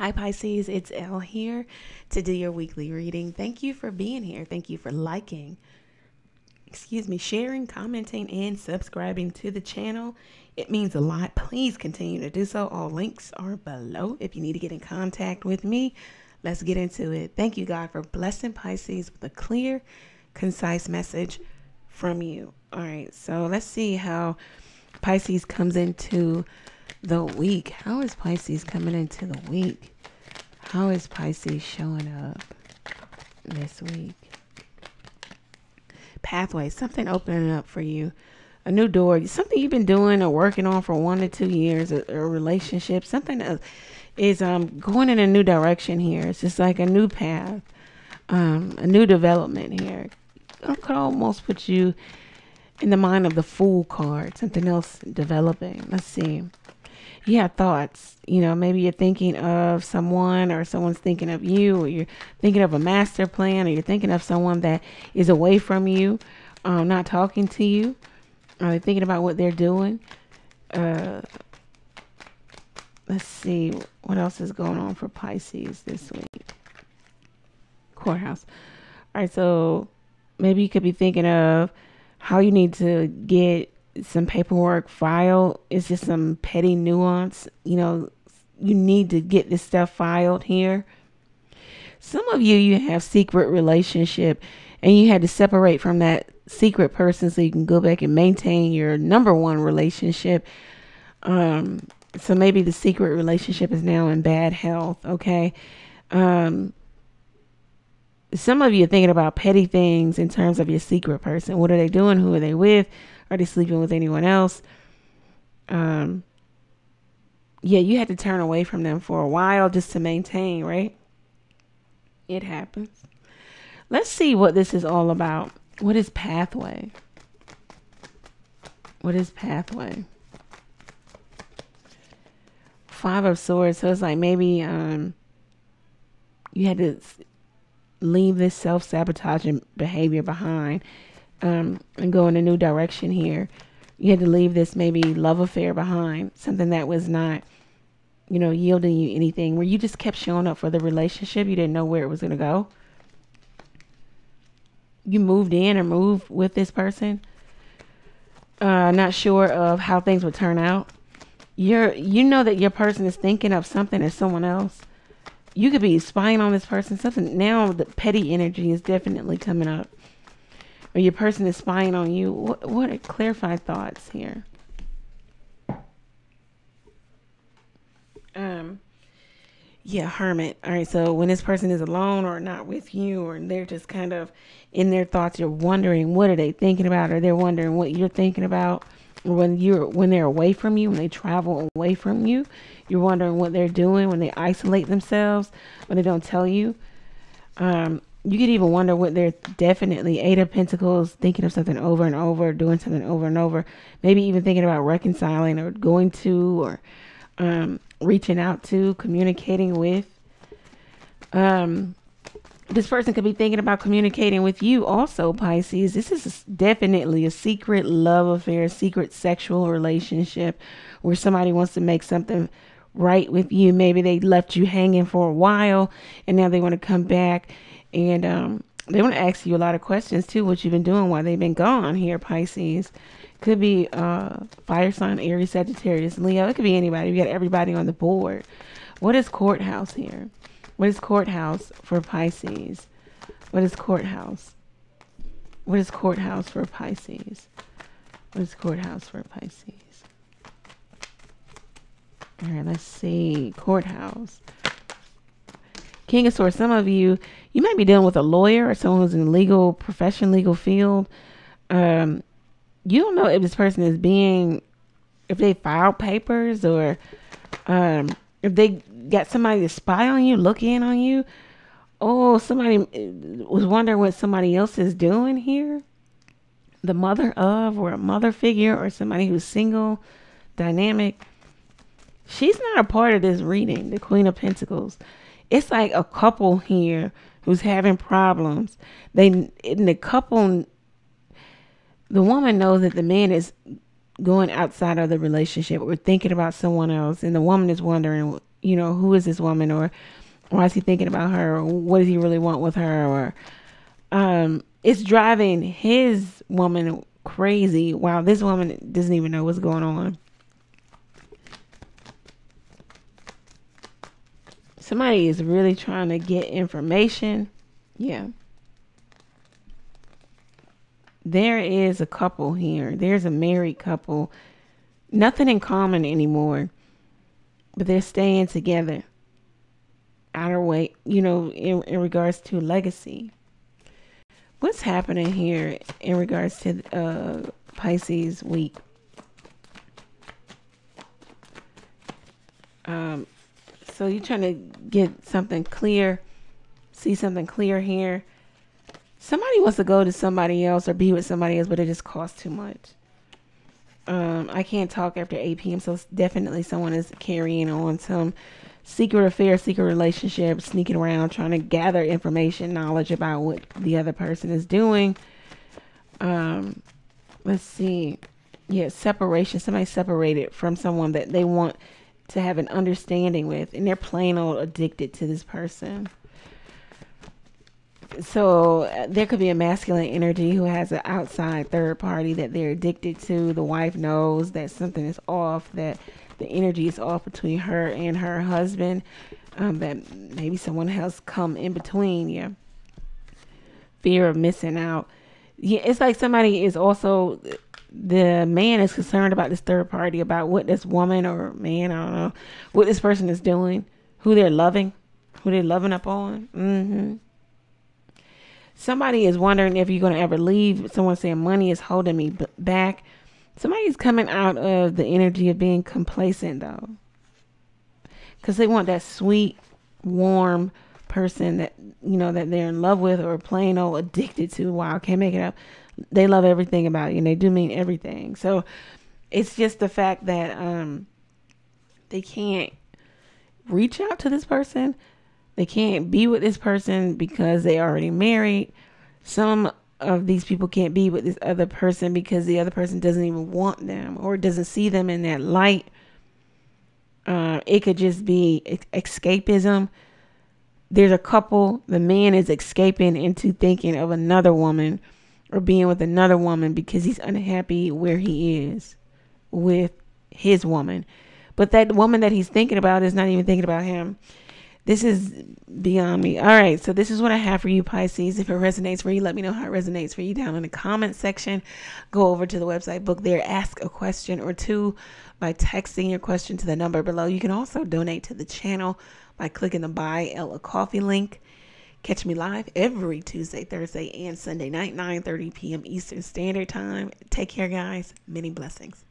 Hi, Pisces. It's Elle here to do your weekly reading. Thank you for being here. Thank you for liking, excuse me, sharing, commenting, and subscribing to the channel. It means a lot. Please continue to do so. All links are below if you need to get in contact with me. Let's get into it. Thank you, God, for blessing Pisces with a clear, concise message from you. All right, so let's see how Pisces comes into the week. How is Pisces coming into the week? How is Pisces showing up this week? Pathway, something opening up for you. A new door, something you've been doing or working on for one to two years, a, a relationship, something that is um, going in a new direction here. It's just like a new path, um, a new development here. I could almost put you in the mind of the Fool card, something else developing. Let's see you have thoughts. You know, maybe you're thinking of someone or someone's thinking of you or you're thinking of a master plan or you're thinking of someone that is away from you, um, not talking to you. Are they thinking about what they're doing? Uh, let's see what else is going on for Pisces this week. Courthouse. All right, so maybe you could be thinking of how you need to get some paperwork filed. It's just some petty nuance. You know, you need to get this stuff filed here. Some of you, you have secret relationship and you had to separate from that secret person so you can go back and maintain your number one relationship. Um, so maybe the secret relationship is now in bad health. Okay. Um, some of you are thinking about petty things in terms of your secret person. What are they doing? Who are they with? Are they sleeping with anyone else? Um, yeah, you had to turn away from them for a while just to maintain, right? It happens. Let's see what this is all about. What is pathway? What is pathway? Five of Swords. So it's like maybe um, you had to leave this self sabotaging behavior behind um, and go in a new direction here. You had to leave this maybe love affair behind, something that was not, you know, yielding you anything, where you just kept showing up for the relationship. You didn't know where it was going to go. You moved in or moved with this person, uh, not sure of how things would turn out. You're, you know that your person is thinking of something as someone else. You could be spying on this person. Something now, the petty energy is definitely coming up or your person is spying on you. What, what are clarified thoughts here? Um, yeah, hermit. All right, so when this person is alone or not with you, or they're just kind of in their thoughts, you're wondering what are they thinking about, or they're wondering what you're thinking about. When you're when they're away from you, when they travel away from you, you're wondering what they're doing when they isolate themselves, when they don't tell you. Um, you could even wonder what they're definitely eight of pentacles thinking of something over and over doing something over and over maybe even thinking about reconciling or going to or um, reaching out to communicating with um, this person could be thinking about communicating with you also pisces this is definitely a secret love affair secret sexual relationship where somebody wants to make something right with you maybe they left you hanging for a while and now they want to come back and um, they want to ask you a lot of questions too, what you've been doing while they've been gone here, Pisces. Could be uh, fire sign, Aries, Sagittarius, Leo. It could be anybody. We got everybody on the board. What is courthouse here? What is courthouse for Pisces? What is courthouse? What is courthouse for Pisces? What is courthouse for Pisces? All right, let's see. Courthouse. King of Swords, some of you, you might be dealing with a lawyer or someone who's in the legal profession, legal field. Um, you don't know if this person is being, if they filed papers or um, if they got somebody to spy on you, look in on you. Oh, somebody was wondering what somebody else is doing here. The mother of, or a mother figure, or somebody who's single, dynamic. She's not a part of this reading, the Queen of Pentacles it's like a couple here who's having problems. They in the couple, the woman knows that the man is going outside of the relationship or thinking about someone else, and the woman is wondering you know, who is this woman or why is he thinking about her or what does he really want with her or um it's driving his woman crazy while this woman doesn't even know what's going on. Somebody is really trying to get information. Yeah. There is a couple here. There's a married couple. Nothing in common anymore. But they're staying together. Outer way, you know, in, in regards to legacy what's happening here in regards to uh, Pisces week? Um, so you're trying to get something clear, see something clear here. Somebody wants to go to somebody else or be with somebody else, but it just costs too much. Um, I can't talk after 8 p.m., so definitely someone is carrying on some secret affair, secret relationship, sneaking around, trying to gather information, knowledge about what the other person is doing. Um, let's see. Yeah, separation. Somebody separated from someone that they want to have an understanding with, and they're plain old addicted to this person. So uh, there could be a masculine energy who has an outside third party that they're addicted to. The wife knows that something is off, that the energy is off between her and her husband. Um, that maybe someone has come in between. Yeah, fear of missing out. Yeah, it's like somebody is also the man is concerned about this third party about what this woman or man I don't know what this person is doing, who they're loving, who they're loving up on. Mm-hmm. Somebody is wondering if you're going to ever leave. Someone saying money is holding me back. Somebody's coming out of the energy of being complacent though. Cuz they want that sweet, warm person that you know that they're in love with or plain old addicted to. Wow, can't make it up. They love everything about you and they do mean everything. So it's just the fact that um they can't reach out to this person. They can't be with this person because they already married. Some of these people can't be with this other person because the other person doesn't even want them or doesn't see them in that light. Uh, it could just be escapism. There's a couple, the man is escaping into thinking of another woman or being with another woman because he's unhappy where he is with his woman. But that woman that he's thinking about is not even thinking about him. This is beyond me. All right, so this is what I have for you, Pisces. If it resonates for you, let me know how it resonates for you down in the comment section. Go over to the website, book there, ask a question or two by texting your question to the number below. You can also donate to the channel by clicking the Buy Elle a Coffee link. Catch me live every Tuesday, Thursday, and Sunday night, 9 30 p.m. Eastern Standard Time. Take care, guys. Many blessings.